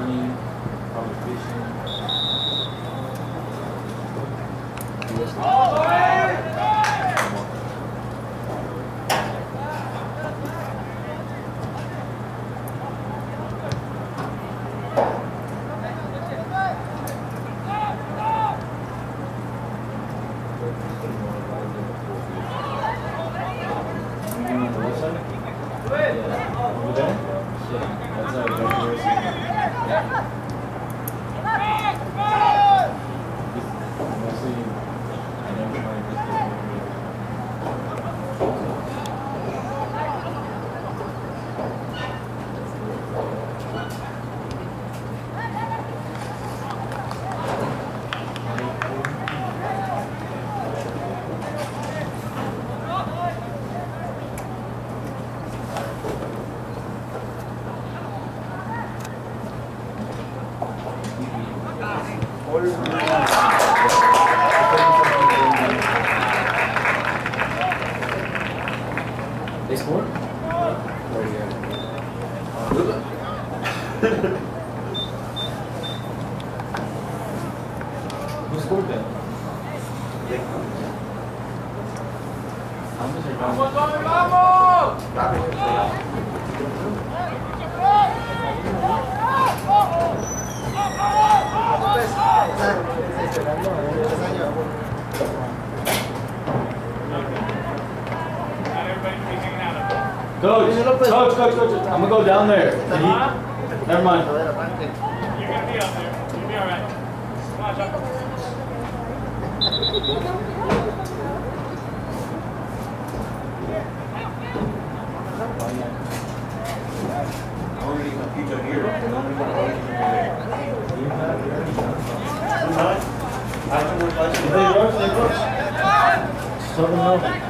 hunting, probably fishing. Coach, coach, coach, coach, I'm gonna go down there. Never mind. You're gonna be up there. You're be all right. Come on, Chuck. Southern Melbourne.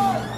Woo!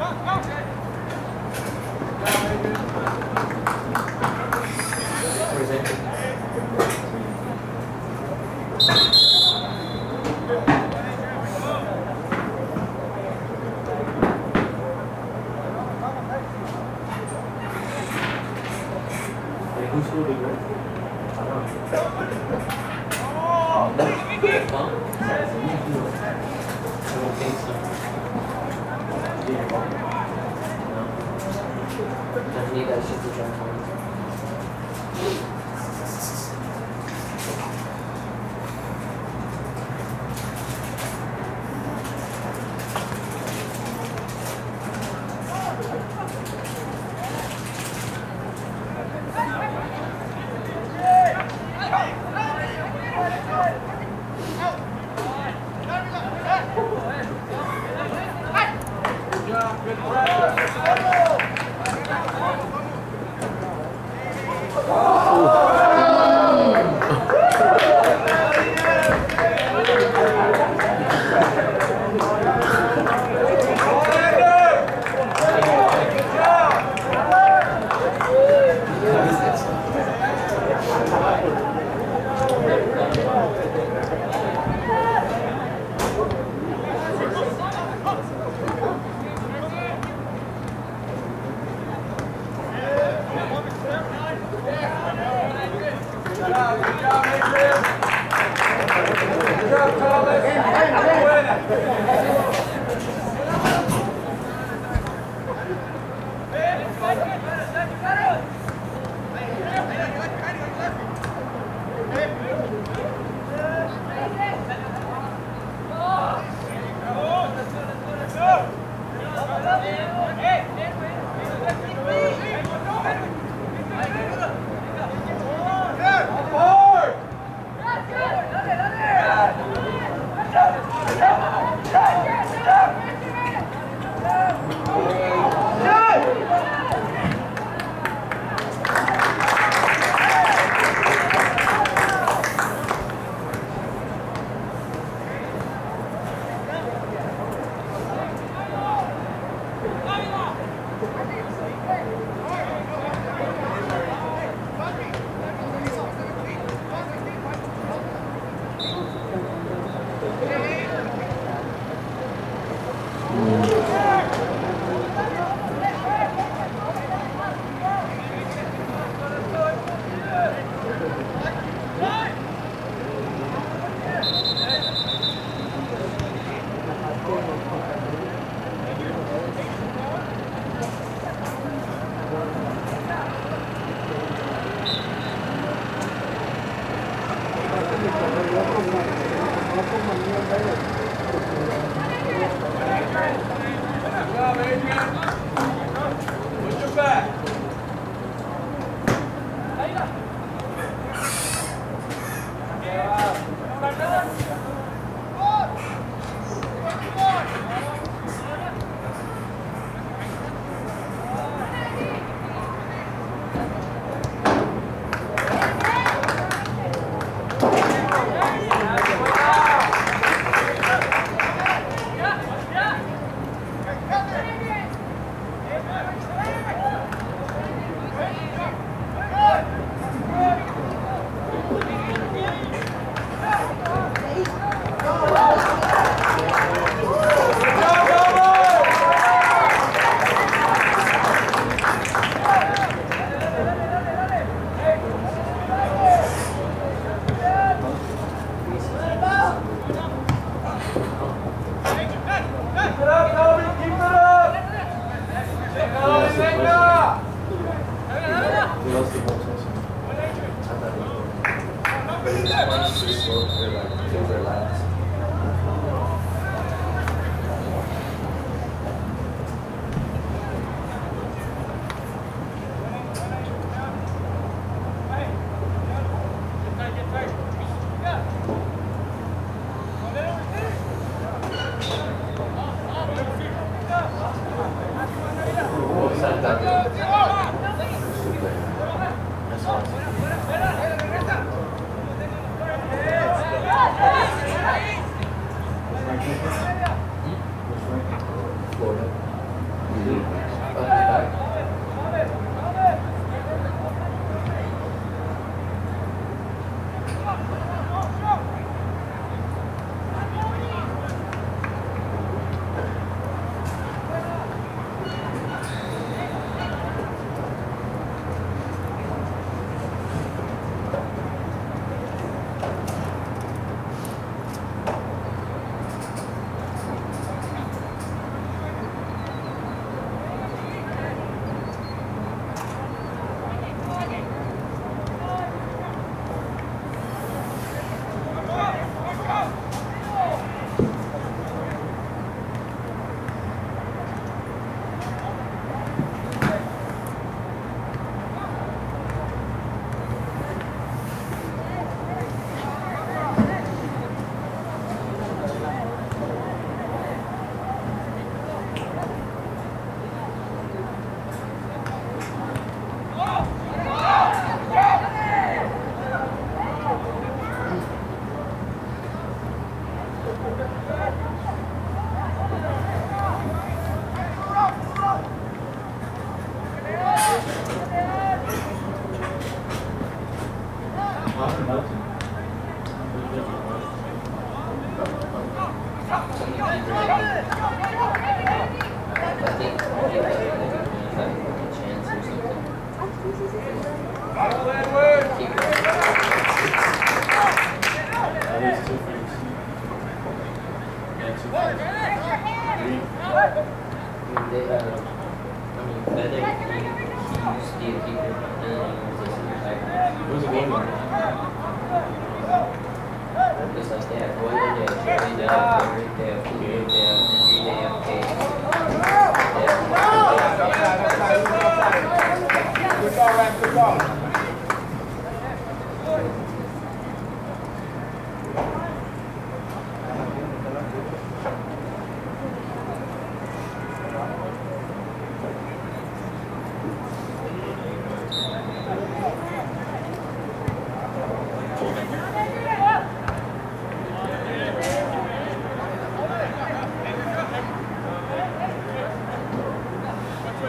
Vamos, vamos. Hey,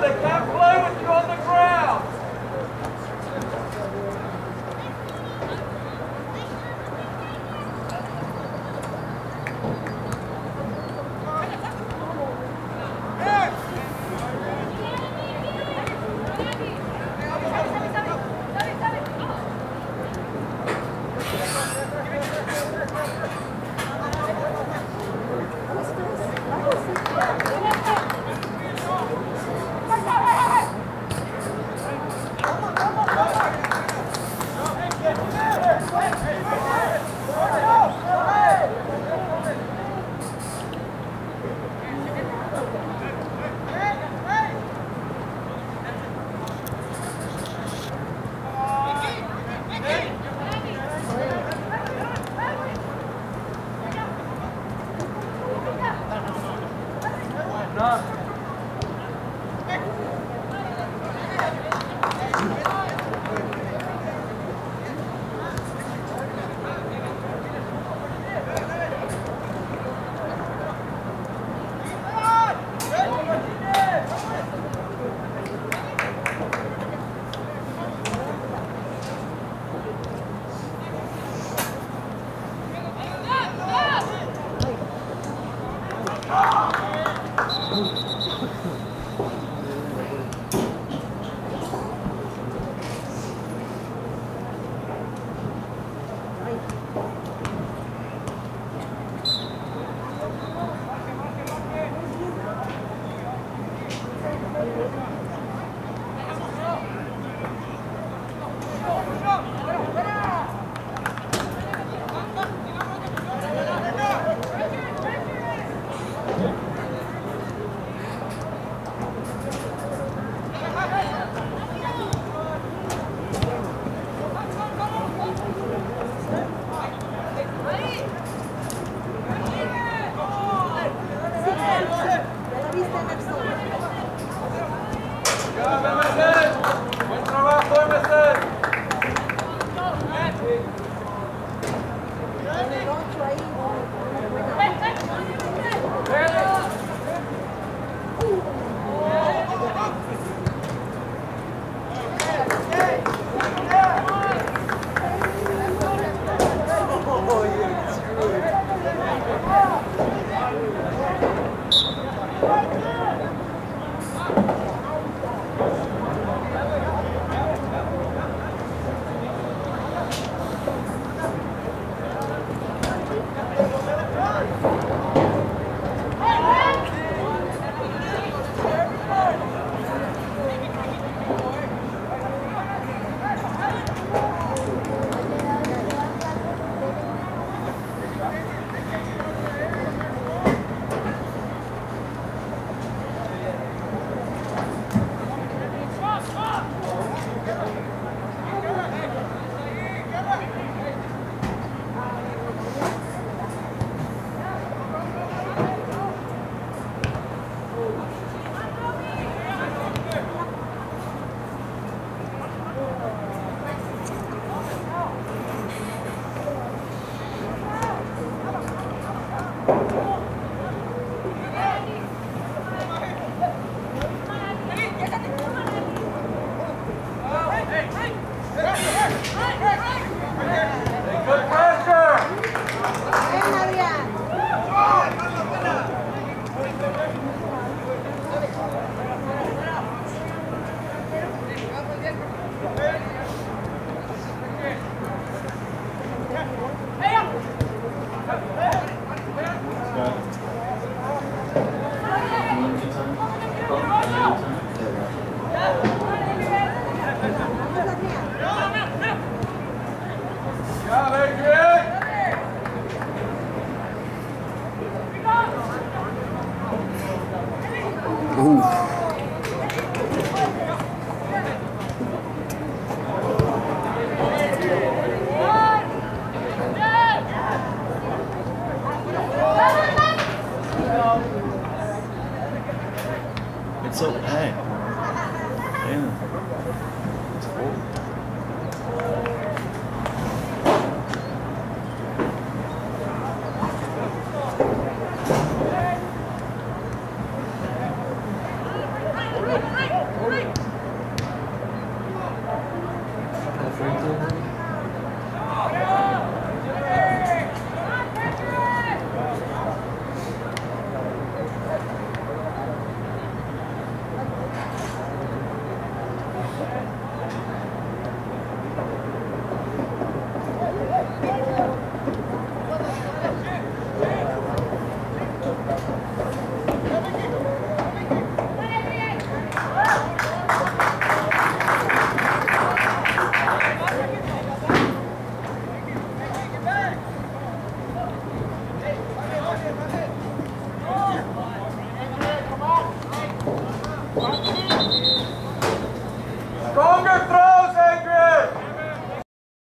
the cap.